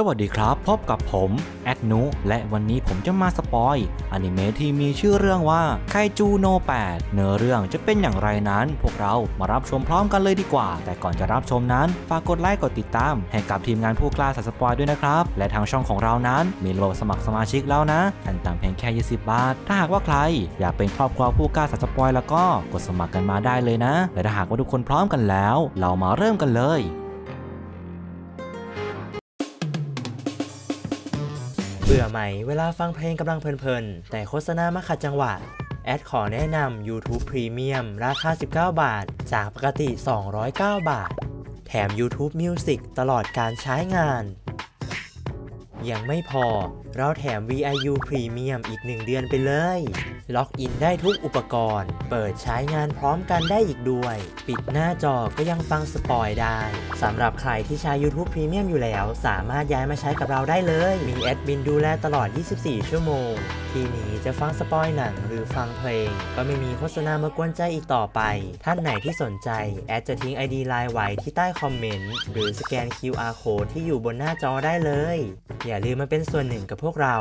สวัสดีครับ พบกับผม แอดนุ และวันนี้ผมจะมาสปอยอนิเมะที่มีชื่อเรื่องว่าไคจู No. 8 เนื้อเรื่องจะเป็นอย่างไรนั้น พวกเรามารับชมพร้อมกันเลยดีกว่า แต่ก่อนจะรับชมนั้น ฝากกดไลค์กดติดตาม ให้กับทีมงานผู้กล้าสัสปอยด้วยนะครับ และทางช่องของเรานั้น มีระบบสมัครสมาชิกแล้วนะขั้นต่ำเพียงแค่ 20 บาท ถ้าหากว่าใคร อยากเป็นครอบครัวผู้กล้าสัสปอยแล้วก็กดสมัครกันมาได้เลยนะและถ้าหากว่าทุกคนพร้อมกันแล้ว เรามาเริ่มกันเลย เบื่อไหมเวลาฟังเพลงกำลังเพลินๆ แต่โฆษณามาขัดจังหวะ แอดขอแนะนำ YouTube Premium ราคา 19 บาท จากปกติ 209 บาท แถม YouTube Music ตลอดการใช้งาน ยังไม่พอ เราแถม VIU Premium อีก 1 เดือนไปเลย ล็อกอินได้ทุกอุปกรณ์ เปิดใช้งานพร้อมกันได้อีกด้วย ปิดหน้าจอก็ยังฟังสปอยได้ สำหรับใครที่ใช้ YouTube Premium อยู่แล้ว สามารถย้ายมาใช้กับเราได้เลย มีแอดมินดูแลตลอด 24 ชั่วโมง ทีนี้จะฟังสปอยหนังหรือฟังเพลง ก็ไม่มีโฆษณามากวนใจอีกต่อไป ท่านไหนที่สนใจ แอดจะทิ้ง ID ไลน์ไว้ที่ใต้คอมเมนต์ หรือสแกน QR Code ที่อยู่บนหน้าจอได้เลยอย่าลืมมาเป็นส่วนหนึ่งกับพวกเรา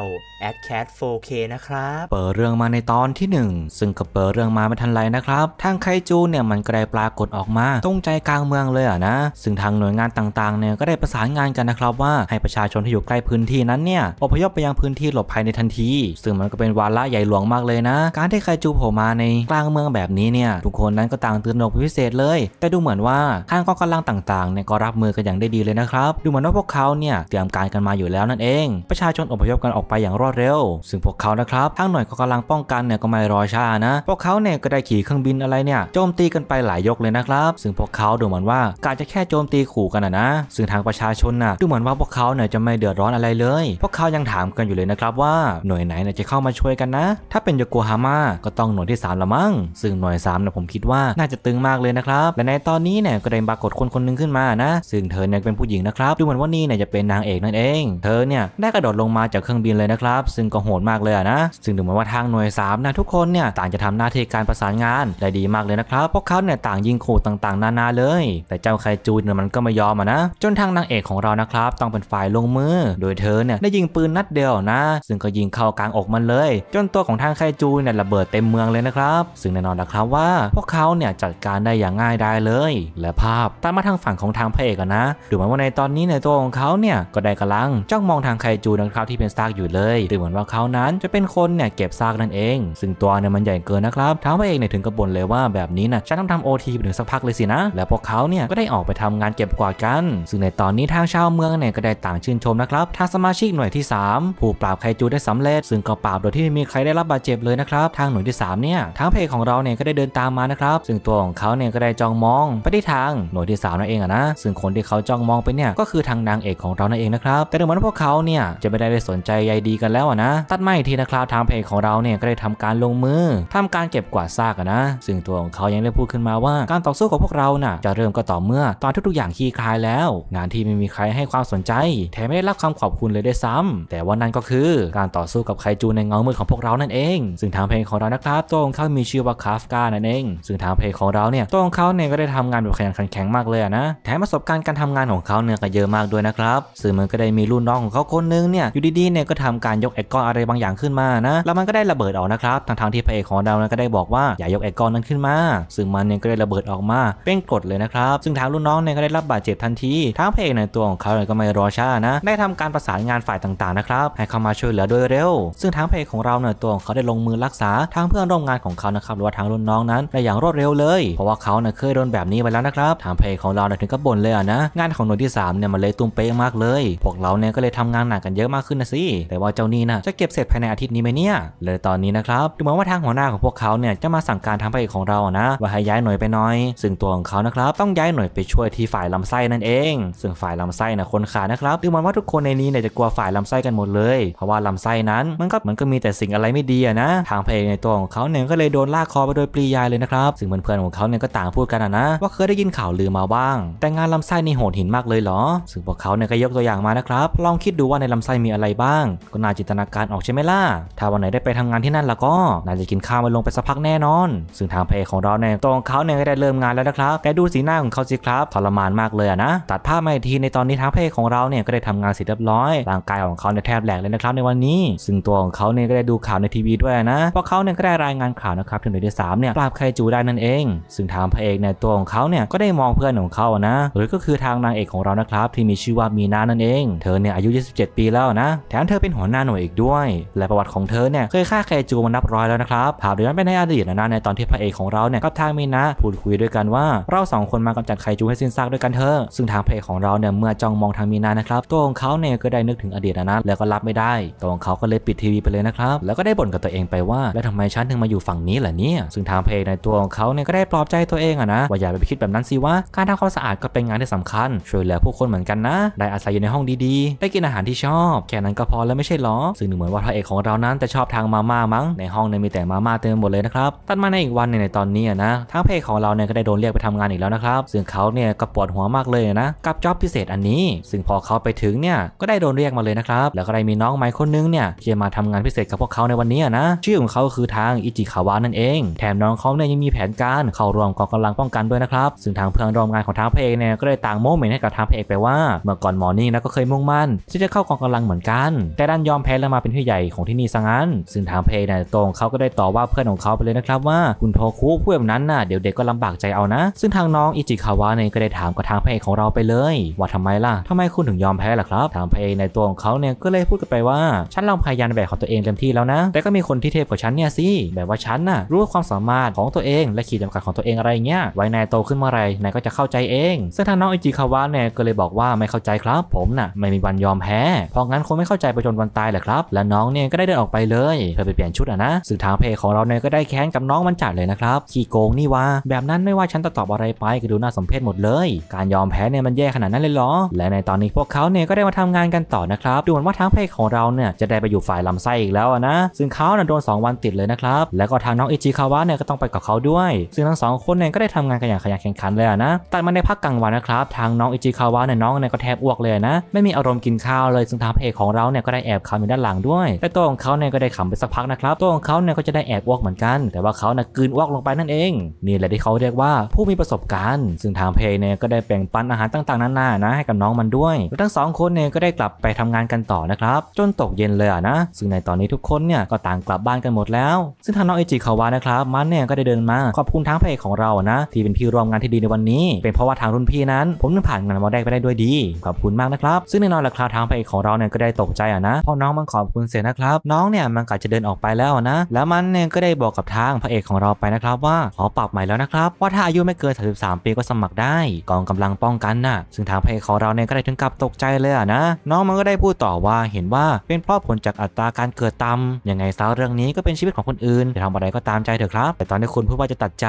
a d c a t 4K นะครับ เปิดเรื่องมาในตอนที่ 1 ซึ่งก็เปิดเรื่องมาไม่ทันไรนะครับ ทางไคจูเนี่ยมันก็ได้ปรากฏออกมาตรงใจกลางเมืองเลยอะนะ ซึ่งทางหน่วยงานต่างๆเนี่ยก็ได้ประสานงานกันนะครับว่าให้ประชาชนที่อยู่ใกล้พื้นที่นั้นเนี่ยอพยพไปยังพื้นที่หลบภัยในทันที ซึ่งมันก็เป็นวาระใหญ่หลวงมากเลยนะ การที่ไคจูโผล่มาในกลางเมืองแบบนี้เนี่ยทุกคนนั้นก็ต่างตื่นตระหนกพิเศษเลย แต่ดูเหมือนว่าทางกองกำลังต่างๆเนี่ยก็รับมือกันอย่างได้ดีเลยนะครับ ดูเหมือนว่าพวกเขาเนี่ยเตรียมการกันมาอยู่แล้วนั่นเอง ประชาชนอพยพกันออกไปอย่างรวดเร็ว ซึ่งพวกเขานะครับทางหน่วยกองกำลังป้องกันเนี่ยก็ไม่รอช้านะ พวกเขาเนี่ยก็ได้ขี่เครื่องบินอะไรเนี่ยโจมตีกันไปหลายยกเลยนะครับ ซึ่งพวกเขาดูเหมือนว่าการจะแค่โจมตีขู่กันนะนะ ซึ่งทางประชาชนน่ะดูเหมือนว่าพวกเขาเนี่ยจะไม่เดือดร้อนอะไรเลย พวกเขายังถามกันอยู่เลยนะครับว่าหน่วยไหนเนี่ยจะเข้ามาช่วยกันนะ ถ้าเป็นโยโกฮาม่าก็ต้องหน่วยที่ 3 ละมั้ง ซึ่งหน่วย3นี่ยผมคิดว่าน่าจะตึงมากเลยนะครับ และในตอนนี้เนี่ยก็ได้ปรากฏคนคนหนึงขึ้นมานะ ซึ่งเธอเนี่ยเป็นผู้หญิงนะครับ ดูเหมือนว่านี่เนี่ยจะเป็นนางเอกนั่นเอง เธอเนี่ยได้กระโดดลงมาจากเครื่องบินเลยนะครับ ซึ่งก็โหดมากเลยนะซึ่งดูเหมือนว่าทางหน่วย3นะทุกคนเนี่ยต่างจะทำหน้าที่การประสานงานได้ดีมากเลยนะครับพวกเขาเนี่ยต่างยิงขู่ต่างๆ นานาเลย แต่เจ้าไคจูเนี่ยมันก็ไม่ยอมอะนะ จนทางนางเอกของเรานะครับต้องเป็นฝ่ายลงมือ โดยเธอเนี่ยได้ยิงปืนนัดเดียวนะ ซึ่งก็ยิงเข้ากลางอกมันเลย จนตัวของทางไคจูเนี่ยระเบิดเต็มเมืองเลยนะครับ ซึ่งแน่นอนนะครับว่า พวกเขาเนี่ยจัดการได้อย่างง่ายได้เลย และภาพตามมาทางฝั่งของทางพระเอกอะนะดูเหมือนว่าในตอนนี้ในตัวของเขาเนี่ยก็ได้กำลังจ้องมองทางไคจูนะครับที่เป็นซากอยู่เลยดูเหมือนว่าเขานั้นจะเป็นคนเนี่ยเก็บซากนั่นเอง ซึ่งตัวเนี่ยมันใหญ่เกินนะครับทางพระเอกเนี่ยถึงกระบ่นเลยว่าแบบนี้นะฉันต้องทำโอทีไปถึงสักพักเลยสินะ และพวกเขาเนี่ยก็ได้ออกไปทำงานเก็บกวาดกัน ซึ่งในตอนนี้ทางชาวเมืองเนี่ยก็ได้ต่างชื่นชมนะครับทางสมาชิกหน่วยที่ 3 ผู้ปราบไคจูได้สำเร็จ ซึ่งก็ปราบโดยที่ไม่มีใครได้รับบาดเจ็บเลยนะครับทางหน่วยที่3เนี่ยทางพระเอกของเราเนี่ยก็ได้เดินตามมานะครับซึ่งตัวของเขาเนี่ยก็ได้จ้องมองไปที่ทางหน่วยที่3นั่นเองอะนะซึ่งคนที่เขาจ้องมองไปเนี่ยก็คือทางนางเอกของเรานั่นเองนะครับแต่ดูเหมือนพวกเขาเนี่ยจะไม่ได้สนใจใยดีกันแล้วนะ ตัดไมาอีกทีนะครับทางพระเอกของเราเนี่ยก็ได้ทำการลงมือทำการเก็บกวาดซากนะ ซึ่งตัวของเขายังได้พูดขึ้นมาว่าการต่อสู้ของพวกเราน่ะจะเริ่มก็ต่อเมื่อตอนทุกๆอย่างคลี่คลายแล้ว งานที่ไม่มีใครให้ความสนใจ แถมไม่ได้รับคำขอบคุณเลยได้ซ้ำแต่ว่านั่นก็คือการต่อสู้กับไคจูในเงามืดของพวกเรานั่นเอง ซึ่งทางเพลงของเรานะครับตัวของเขามีชื่อว่าคาฟกานั่นเอง ซึ่งทางเพลงของเราเนี่ยตัวของเขาเนี่ยก็ได้ทำงานแบบขยันขันแข็งมากเลยนะแถมประสบการณ์การทำงานของเขาเนี่ยก็เยอะมากด้วยนะครับซึ่งมันก็ได้มีรุ่นน้องของเขาคนนึงเนี่ยอยู่ดีๆเนี่ยก็ทำการยกไอ้ก้อนอะไรบางอย่างขึ้นมานะแล้วมันก็ได้ระเบิดออกนะครับทางทางๆที่พระเอกของเราเนี่ยก็ได้บอกว่าอย่ายกไอ้ก้อนนั้นขึ้นมา ซึ่งมันเนี่ยก็ได้ระเบิดออกมาเป็นกรดเลยนะครับซึ่งทางรุ่นน้องเนี่ยก็ได้รับบาดเจ็บทันทีทางพระเอกในตัวของเขาเนี่ยก็ไม่รอช้านะ ได้ทำการประสานงานฝ่ายต่างๆนะครับให้เข้ามาช่วยเหลือโดยเร็ว ซึ่งทางพระเอกของเราเนี่ยตัวของเขาได้ลงมือรักษาทางเพื่อนร่วมงานของเขานะครับหรือว่าทางรุ่นน้องนั้นได้อย่างรวดเร็วเลย เพราะว่าเขาเนี่ยเคยโดนแบบนี้ไปแล้วนะครับทางพระเอกของเราเนี่ยถึงกับบ่นเลยอะนะงานของหน่วยที่สามเนี่ยมันเลยตุ้มเป๊ะมากเลย พวกเราเนี่ยก็เลยทำงานหนักกันเยอะมากขึ้นนะสิ แต่ว่าเจ้านี่นะจะเก็บเสร็จภายในอาทิตย์นี้ไหมเนี่ย เลยตอนนี้นะครับดูเหมือนว่าทางหัวหน้าของพวกเขาเนี่ยจะมาสั่งการทางพระเอกของเราอะนะว่าให้ย้ายหน่วยไปหน่อย ซึ่งตัวของเขานะครับต้องย้ายหน่วยไปช่วยที่ฝ่ายลำไส้นั่นเอง ซึ่งฝ่ายลำไส้นะคนขานะครับดูเหมือนว่าทุกคนในนี้เนี่ยจะกลัวฝ่ายลำไส้กันหมดเลย เพราะว่าลำไส้นั้นมันก็มันก็มีแต่สิ่งอะไรไม่ดีอะนะ ทางพระเอกในตัวของเขาเนี่ยก็เลยโดนลากคอไปโดยปรียายเลยนะครับซึ่งเพื่อนๆของเขาเนี่ยก็ต่างพูดกันอะนะ ว่าเคยได้ยินข่าวลือมาบ้าง แต่งานลำไส้นี่โหดหินมากเลยเหรอ ซึ่งพวกเขาเนี่ยก็ยกตัวอย่างมานะครับลองคิดคิดดูว่าในลำไส้มีอะไรบ้าง ก็น่าจินตนาการออกใช่ไหมล่ะ ถ้าวันไหนได้ไปทำงานที่นั่นแล้วก็ น่าจะกินข้าวไม่ลงไปสักพักแน่นอน ซึ่งทางเพจของเราเนี่ยตัวของเขาเนี่ยก็ได้เริ่มงานแล้วนะครับแต่ดูสีหน้าของเขาสิครับทรมานมากเลยนะ ตัดภาพมาอีกทีในตอนนี้ทางเพจของเราเนี่ยก็ได้ทำงานเสร็จเรียบร้อย ร่างกายของเขาเนี่ยแทบแหลกเลยนะครับในวันนี้ ซึ่งตัวของเขาเนี่ยก็ได้ดูข่าวในทีวีด้วยนะเพราะเขาเนี่ยก็ได้รายงานข่าวนะครับถึงเดือนที่สามเนี่ยปราบไคจูได้นั่นเอง ซึ่งทางพระเอกเนี่ยตัวของเขาเนี่ยก็ได้มองเพื่อนของเขานะ หรือก็คือทางนางเอกของเรานะครับที่มีชื่อว่ามีนานั่นเอง เธอเนี่ยอายุ27 ปีแล้วนะ แถมเธอเป็นหัวหน้าหน่วยอีกด้วย และประวัติของเธอเนี่ยเคยฆ่าไคจูมานับร้อยแล้วนะครับภาพเดือนไปในอดีตนะนในตอนที่พระเอกของเราเนี่ยกับทางมีนาพูดคุยด้วยกันว่าเราสองคนมากำจัดไคจูให้สิ้นซากด้วยกันเถอะซึ่งทางพระเอกของเราเนี่ยเมื่อจ้องมองทางมีนานะครับตัวของเขาเนี่ยก็ได้นึกถึงอดีตนะนแล้วก็รับไม่ได้ตัวของเขาก็เลยปิดทีวีไปเลยนะครับแล้วก็ได้บ่นกับตัวเองไปว่า แล้วทำไมฉันถึงมาอยู่ฝั่งนี้ล่ะเนี่ยซึ่งทางเพลงในตัวของเขาเนี่ยก็ได้ปลอบใจตัวเองอะนะว่าอย่าไปคิดแบบนั้นสิว่าการทำความสะอาดก็เป็นงานที่สำคัญ ช่วยเหลือผู้คนเหมือนกันนะ ได้อาศัยอยู่ในห้องดีๆ ได้กินอาหารที่ชอบ แค่นั้นก็พอแล้วไม่ใช่หรอ ซึ่งดูเหมือนว่าพระเอกของเรานั้นจะชอบทางมาม่ามั้ง ในห้องเนี่ยมีแต่มาม่าเต็มหมดเลยนะครับ ตัดมาในอีกวันในตอนนี้นะทางเพจของเราเนี่ยก็ได้โดนเรียกไปทำงานอีกแล้วนะครับ ซึ่งเขาเนี่ยก็ปวดหัวมากเลยนะ กับจ็อบพิเศษอันนี้ ซึ่งพอเขาไปถึงเนี่ย ก็ได้โดนเรียกมาเลยนะครับ แล้วก็ได้มีน้องใหม่คนนึงเนี่ยที่จะมาทำงานพิเศษกับพวกเขาในวันนี้นะ ชื่อของเขาคือทางอิจิคาวะนั่นเอง แถมน้องเขาเนี่ยยังมีแผนการเข้าร่วมกองกำลังป้องกันด้วยนะครับซึ่งทางเพื่อนร่วมงานของทางพระเอกเนี่ยก็ได้ต่างโมเมนต์ให้กับทางพระเอกไปว่า เมื่อก่อนหมอนี่นะก็เคยมุ่งมั่นทจะเข้ากองกำลังเหมือนกัน แต่ดันยอมแพ้แล้วมาเป็นผู้ใหญ่ของที่นี่ซะงั้น ซึ่งทางพระเอกเนี่ยตรงเขาก็ได้ต่อว่าเพื่อนของเขาไปเลยนะครับว่าคุณโทคุพูดแบบนั้นน่ะเดี๋ยวเด็กก็ลำบากใจเอานะ ซึ่งทางน้องอิจิคาวะเนี่ยก็ได้ถามกับทางเพระเอกของเราไปเลย ว่าทำไมล่ะทำไมคุณถึงยอมแพ้ล่ะครับทางพระเอกในตัวของเขาเนี่ยก็เลยพูดกันไปว่าฉันลองพยายามแบบของตัวเองเต็มที่แล้วนะ แต่ก็มีคนที่เทพกว่าฉันเนี่ยสิแบบว่าฉันน่ะรู้ความสามารถของตัวเองและขีดจำกัดของตัวเองอะไรเงี้ยไว้นายโตขึ้นเมื่อไรนายก็จะเข้าใจเองซึ่งทางน้องอิจิคาวะเนี่ยก็เลยบอกว่าไม่เข้าใจครับ ผมน่ะไม่มีวันยอมแพ้เพราะงั้นคงไม่เข้าใจไปจนวันตายแหละครับ และน้องเนี่ยก็ได้เดินออกไปเลยเพื่อไปเปลี่ยนชุดอะนะซึ่งทางเพจของเราเนี่ยก็ได้แค้นกับน้องมันจัดเลยนะครับขี้โกงนี่ว่าแบบนั้นไม่ว่าฉันจะตอบอะไรไปก็ดูน่าสมเพชหมดเลย การยอมแพ้เนี่ยมันแย่ขนาดนั้นเลยเหรอ และในตอนนี้พวกเขาเนี่ยก็ได้มาทำงานกันต่อนะครับดูเหมือนว่าทางเพจของเราเนี่ยจะได้ไปอยู่ฝ่ายลำไส้อีกแล้วอะนะ ซึ่งเขาน่ะโดน 2 วันติดเลยนะครับแล้วก็ทางน้องอิจิคาวะเนี่ยก็ต้องไปกับเขาด้วย ซึ่งทั้งสองคนเนี่ยก็ได้ทำงานกันอย่างขยันแข่งขันเลยอะนะตัดมาในพักกลางวันนะครับทางน้องอิจิคาวะเนี่ยน้องเนี่ยก็แทบอ้วกเลยนะไม่มีอารมณ์กินข้าวเลยซึ่งทางพระเอกของเราเนี่ยก็ได้แอบขำอยู่ด้านหลังด้วย แต่ตัวของเขาเนี่ยก็ได้ขำไปสักพักนะครับตัวของเขาเนี่ยก็จะได้แอบอ้วกเหมือนกัน แต่ว่าเขาเนี่ยกืนอ้วกลงไปนั่นเอง นี่แหละที่เขาเรียกว่าผู้มีประสบการณ์ ซึ่งทางเพลเนี่ยก็ได้แบ่งปันอาหารต่างๆนานานะให้กับน้องมันด้วยแล้วทั้งสองคนเนี่ยก็ได้กลับไปทำงานกันต่อนะครับจนตกเย็นเลยอะนะ ซึ่งในตอนนี้ทุกคนเนี่ยก็ต่างกลับบ้านกันหมดแล้ว ซึ่งทางน้องเอจิคาวะนะครับมันเนี่ยก็ได้เดินมาขอบคุณทางพระเอกของเรานะ ที่เป็นพี่ร่วมงานที่ดีในวันนี้ เป็นเพราะว่าทางรุ่นพี่นั้น ผมนึกผ่านงานมาได้ไปได้ด้วยดีขอบคุณมากนะครับ ซึ่งแน่นอนละครับทางพระเอกของเราเนี่ยก็ได้ตกใจอะนะพอน้องมันขอบคุณเสร็จนะครับ น้องเนี่ยมันกะจะเดินออกไปแล้วนะ แล้วมันเนี่ยก็ได้บอกกับทางพระเอกของเราไปนะครับว่าขอปรับใหม่แล้วนะครับว่าถ้าอายุไม่เกิน 33 ปีก็สมัครได้ กองกำลังป้องกันน่ะ ซึ่งทางพระเอกของเราเนี่ยก็ได้ถึงกับตกใจเลยอะนะ น้องมันก็ได้พูดต่อว่าเห็นว่าเป็นเพราะผลจากอัตราการเกิดต่ำยังไงซะเรื่องนี้ก็เป็นชีวิตของคนอื่นจะทำอะไรก็ตามใจเถอะครับ แต่ตอนที่คุณพูดว่าจะตัดใจ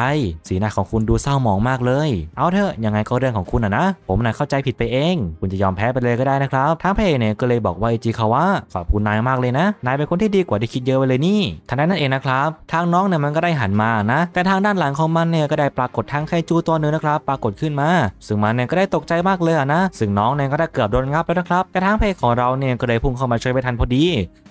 สีหน้าของคุณดูเศร้าหมองมากเลย เอาเถอะยังไงก็เรื่องของคุณอะนะ ผมน่ะเข้าใจผิดไปเอง คุณจะยอมแพ้ไปเลยก็ได้นะครับทางพจเนี่ยก็เลยบอกว่าอิจิคาวะขอบคุณนายมากเลยนะ นายเป็นคนที่ดีกว่าที่คิดเยอะไปเลยนี่ทางนั้นนั่นเองนะครับ ทางน้องเนี่ยมันก็ได้หันมานะ แต่ทางด้านหลังของมันเนี่ยก็ได้ปรากฏทางไคจูตัวหนึงนะครับ ปรากฏขึ้นมา ซึ่งมันเนี่ยก็ได้ตกใจมากเลยนะ ซึ่งน้องเนี่ยก็ได้เกือบโดนงับแล้วนะครับ แต่ทางเพจของเราเนี่ยก็เลยพุ่งเข้ามาช่วยไปทันพอดี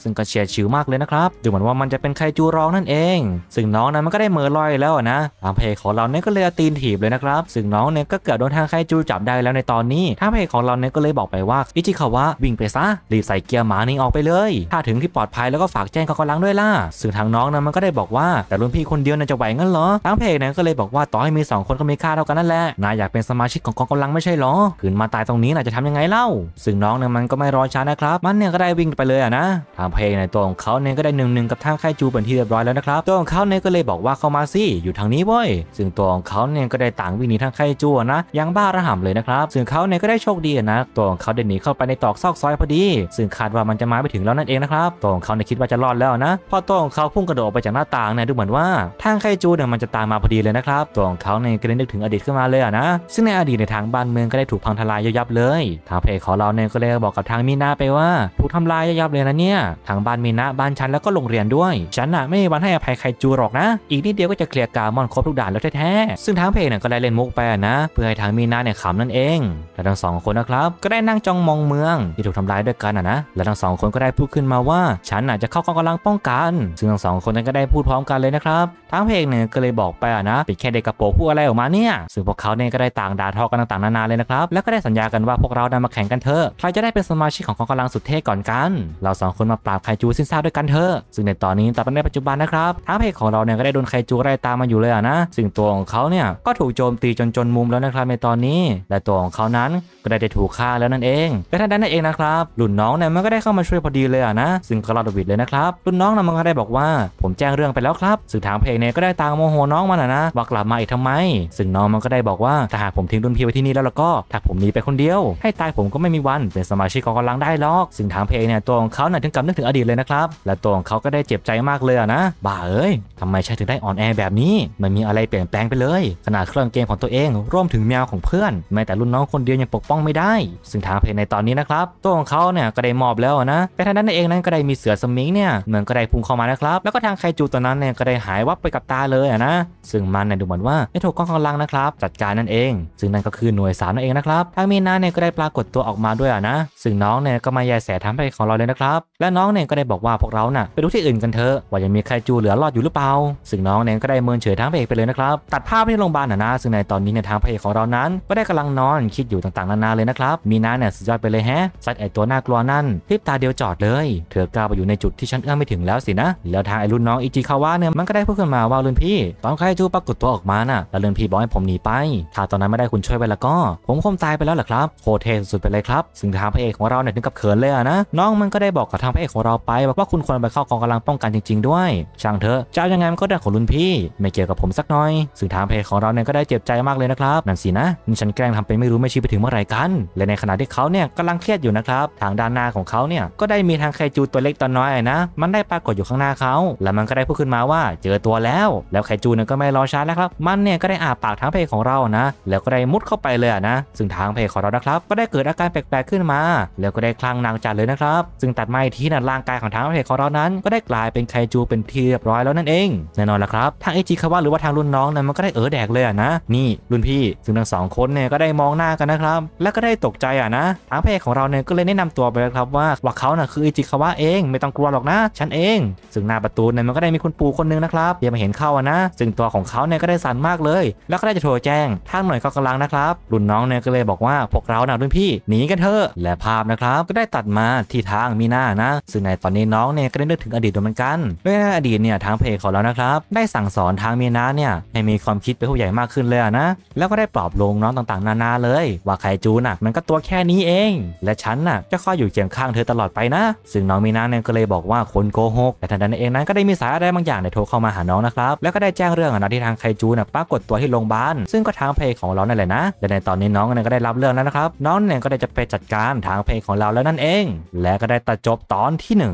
ซึ่งก็เฉียดฉิวมากเลยนะครับ ดูเหมือนว่ามันจะเป็นไคจูร้องนั่นเอง ซึ่งน้องนั้นมันก็ได้เมือลอยแล้วนะ ทางเพจของเราเนี่ยก็เลยตีนถีบเลยนะครับ ซึ่งน้องเนี่ยก็เกือบโดนทางไคจูจับได้แล้วในตอนนี้ทางเพจของเราเนี่ยก็เลยบอกไปว่าอิจิคาวะวิ่งไปซะ รีบใส่เกียร์หมานี่ออกไปเลย ถ้าถึงที่ปลอดภัยแล้วก็ฝากแจ้งกองกำลังด้วยล่ะซึ่งทางน้องนั้นมันก็ได้บอกว่าแต่รุ่นพี่คนเดียวน่าจะไหวงั้นเหรอทางเพจเนี่ยก็เลยบอกว่าต่อให้มีสองคนก็มีค่าเท่ากันนั่นแหละนายอยากเป็นสมาชิกของกองกำลังไม่ใช่เหรอขืนมาตายตรงนี้น่ะจะทำยังไงเล่า ซึ่งน้องเนี่ยมันก็ไม่รอช้านะครับมันเนี่ยก็ได้วิ่งไปเลยอะนะทางเพจในตัวของเขาเนี่ยก็ได้หนึ่งหนึ่งกับทางไคจูเป็นที่เรียบร้อยแล้วนะครับตัวของเขาเนี่ยก็เลยบอกว่าเข้ามาสิอยู่ทางนี้เว้ยซึ่งตัวของเขาเนี่ยก็ได้ต่างวิ่งหนีทางไคจูนะยังบ้าระห่ำเลยนะครับซึ่งเขาเนี่ยก็ได้โชคดีนะตัวของเขาเดินหนีเข้าไปในตอกซอกซอยพอดี ซึ่งคาดว่ามันจะมาไม่ถึงแล้วนั่นเองนะครับตัวของเขาเนี่ยคิดว่าจะรอดแล้วนะพอตัวของเขาพุ่งกระโดดออกไปจากหน้าต่างเนี่ยดูเหมือนว่าทางไคจูเนี่ยมันจะตามมาพอดีเลยนะครับตัวของเขาเนี่ยก็ได้นึกถึงอดีตขึ้นมาเลยอะนะ ซึ่งในอดีตในทางบ้านเมืองก็ได้ถูกพังทลายยับเลยทางเพจของเราเนี่ยก็เลยบอกกับทางมีนาไปว่าถูกทำลายยับเลยนะเนี่ยทางบ้านมีนาบ้านฉันแล้วก็โรงเรียนด้วย ฉันน่ะไม่มีวันให้อภัยไคจูหรอกนะ อีกนิดเดียวก็จะเคลียร์การมอนครบทุกด่านแล้วแท้ๆซึ่งทางเพจเนี่ยก็ได้เล่นมุกไปนะ เพื่อให้ทางมีนาเนี่ยขำนั่นเองและทั้งสองคนนะครับก็ได้นั่งจ้องมองเมืองที่ถูกทำร้ายด้วยกันอะนะ และทั้งสองคนก็ได้พูดขึ้นมาว่า ฉันอาจจะเข้ากองกำลังป้องกัน ซึ่งทั้งสองคนนั้นก็ได้พูดพร้อมกันเลยนะครับทั้งเพลงเนี่ยก็เลยบอกไปอะนะเป็นแค่เด็กกระโปรงพูดอะไรออกมาเนี่ย ซึ่งพวกเขาเนี่ยก็ได้ต่างด่าทอกันต่างๆนานาเลยนะครับ แล้วก็ได้สัญญากันว่าพวกเรานำมาแข่งกันเถอะใครจะได้เป็นสมาชิกของกองกำลังสุดเท่ก่อนกัน เราสองคนมาปราบไคจูสิ้นซากด้วยกันเถอะซึ่งในตอนนี้แต่ในปัจจุบันนะครับทั้งเพลงของเราเนี่ยก็ได้โดนไคจูไล่ตามมาอยู่เลยอะนะซึ่งตัวของเขาเนี่ยก็ถูกโจมตีจนจนมุมแล้วนะครับในตอนนี้ และตัวของเขานั้นก็ได้ถูกฆ่าแล้วนั่นเองและท่านนั้นนั่นเองนะครับรุ่นน้องเนี่ยมันก็ได้เข้ามาช่วยพอดีเลยอะนะ ซึ่งก็รอดวิดเลยนะครับรุ่นน้องนะมันก็ได้บอกว่า ผมแจ้งเรื่องไปแล้วครับซึ่งทางเพลงเนี่ยก็ได้ตามโมโหน้องมันอะนะว่ากลับมาอีกทำไม ซึ่งน้องมันก็ได้บอกว่าถ้าหากผมทิ้งรุ่นพี่ไว้ที่นี่แล้วแล้วก็ถ้าผมหนีไปคนเดียว ให้ตายผมก็ไม่มีวันเป็นสมาชิกกองกำลังได้หรอก ซึ่งทางเพลงเนี่ยตัวของเขาเนี่ยถึงกับนึกถึงอดีตเลยนะครับและตัวของเขาก็ได้เจ็บใจมากเลยอะนะบ้าเอ้ยทำไมใช่ถึงได้อ่อนแอแบบนี้มันมีอะไรเปลี่ยนแปลงไปเลยขนาดเครื่องเกมของตัวเองรวมถึงแมวของเพื่อนแม้แต่รุ่นน้องคนเดียวยังปกป้องไม่ได้ ซึ่งทางเพลงในตอนนี้นะครับตัวของเขาเนี่ยก็ได้มอบแล้วอะนะแต่ทางนั้นเองนั้นก็ได้มีเสือสมิงเนี่ยเหมือนก็ได้พุ่งเข้ามานะครับแล้วก็ทางไคจูตัวนั้นเนี่ยก็ได้หายวับไปกับตาเลยอะนะซึ่งมันเนี่ยดูเหมือนว่าได้ถูกกองกำลังนะครับจัดการนั่นเอง ซึ่งนั่นก็คือหน่วยสามนั่นเองนะครับทางมีนาเนี่ยก็ได้ปรากฏตัวออกมาด้วยอะนะซึ่งน้องเนี่ยก็มาแย่แสทำให้ของเราเลยนะครับและน้องเนี่ยก็ได้บอกว่าพวกเราน่ะไปดูที่อื่นกันเถอะว่ายังมีใครจูเหลือรอดอยู่หรือเปล่า ซึ่งน้องเนี่ยก็ได้เมินเฉยทางพระเอกไปเลยนะครับตัดภาพไปที่โรงพยาบาลนะนะซึ่งในตอนนี้ในยทางพระเอกของเรานั้น ก็ได้กำลังนอนคิดอยู่ต่างๆนานาเลยนะครับมีนาเนี่ยสุดยอดไปเลยแฮะซัดไอตัวน่ากลัวนั่นพริบตาเดียวจอดเลย เธอกล้าไปอยู่ในจุดที่ฉันเอื้อมไม่ถึงแล้วสินะ แล้วทางไอรุ่นน้องอิจิคาวะเนี่ยมันก็ได้พูดขึ้นมาว่ารุ่นพี่ ตอนใครจูปรากฏตัวออกมาน่ะแล้วรุ่นพี่บอกให้ผมหนีไป ถ้าตอนนั้นไม่ได้คุณช่วยไว้แล้วก็ ผมคงตายไปแล้วแหละครับโคเทสุดๆไปเลยครับซึ่งทางพระเอกของเราเนี่ยถึงกับเขินเลยอะนะน้องมันก็ได้บอกกับทางพระเอกของเราไปว่าคุณควรไปเข้ากองกำลังป้องกันจริง ๆ ด้วย ช่างเถอะจะยังไงมันก็เรื่องของรุ่นพี่ ไม่เกี่ยวกับผมสักหน่อยซึ่งทางพระเอกของเราเนี่ยก็ได้เจ็บใจมากเลยนะครับนั่นสินะนี่ฉันแกล้งทำเป็นไม่รู้ไม่ชี้ไปถึงเมื่อไหร่กัน และในขณะที่เขาเนี่ยกำลังเครียดอยู่นะครับ ทางด้านหน้าของเขาเนี่ยก็ได้มีทางไคจูตัวเล็กตัวน้อยนะ มันได้ปรากฏอยู่ข้างหน้าเขา และมันก็ได้พูดขึ้นมาว่าเจอตัวแล้ว แล้วไคจูเนี่ยก็ไม่รอช้าแล้วครับ มันเนี่ยก็ได้อาปากทางเพของเรานะ แล้วก็ได้มุดเข้าไปเลยนะ ซึ่งทางเพของเรานะครับ ก็ได้เกิดอาการแปลกๆขึ้นมา แล้วก็ได้คลั่งนางจัดเลยนะครับ ซึ่งตัดไมาอีกทีนร่างกายของทางเพของเรานั้น ก็ได้กลายเป็นไคจูเป็นที่เรียบร้อยแล้วนั่นเอง แน่นอนละครับทางเอจิคาวะหรือว่าทางรุ่นน้องนั้นมันก็ได้เออแดกเลยนะ นี่รุ่นพี่ ซึ่งทั้งสองคนเนี่ยก็ได้มองหน้ากันนะครับ แล้วก็ได้ตกใจอะนะทางเพของเราเนี่ยก็เลยแนะนำตัวไปแล้วครับว่าว่าเขาน่ะคือเอจิคาวะเองไม่ต้องกลัวหรอกนะฉันเอง ซึ่งหน้าประตูเนี่ยมันก็ได้มีคุณปู่คนหนึงนะครับเดี๋ยวมาเห็นเข้าอะนะ ซึ่งตัวของเขาเนี่ยก็ได้สั่นมากเลย แล้วก็ได้จะโทรแจ้งทางหน่วยกองกำลังนะครับรุ่นน้องเนี่ยก็เลยบอกว่าพวกเราน่ะรุ่นพี่หนีกันเถอะและภาพนะครับก็ได้ตัดมาที่ทางมีหน้านะ ซึ่งในตอนนี้น้องเนี่ยก็ได้นึกถึงอดีตด้วยเหมือนกันด้วยในอดีตเนี่ยทางเพจของเรานะครับได้สั่งสอนทางมีนาเนี่ยให้มีความคิดเป็นผู้ใหญ่มากขึ้นเลยนะแล้วก็ได้ปลอบโลงน้องต่างๆ นานาเลย ว่าไคจูน่ะมันก็ตัวแค่นี้เอง และฉนน่ะจะคอยอยู่เคียงข้างเธอตลอดไปนะ ซึ่งน้องมีนาเนี่ยก็เลยบอกว่าคนโกหก แต่ทันใดนั้นเองนั้นก็ได้มีสายอะไรบางอย่างในโทรเข้ามาหาน้องนะครับ แล้วก็ได้แจ้งเรื่องนะที่ทางไคจูน่ะปรากฏตัวที่โรงพยาบาล ซึ่งก็ทางเพจของเรานั่นแหละนะ และในตอนนี้น้องเนี่ยก็ได้รับเรื่องแล้วนะครับ น้องเนี่ยก็ได้จะไปจัดการทางเพจของเราแล้วนั่นเอง และก็ได้ตัดจบตอนที่หนึ่ง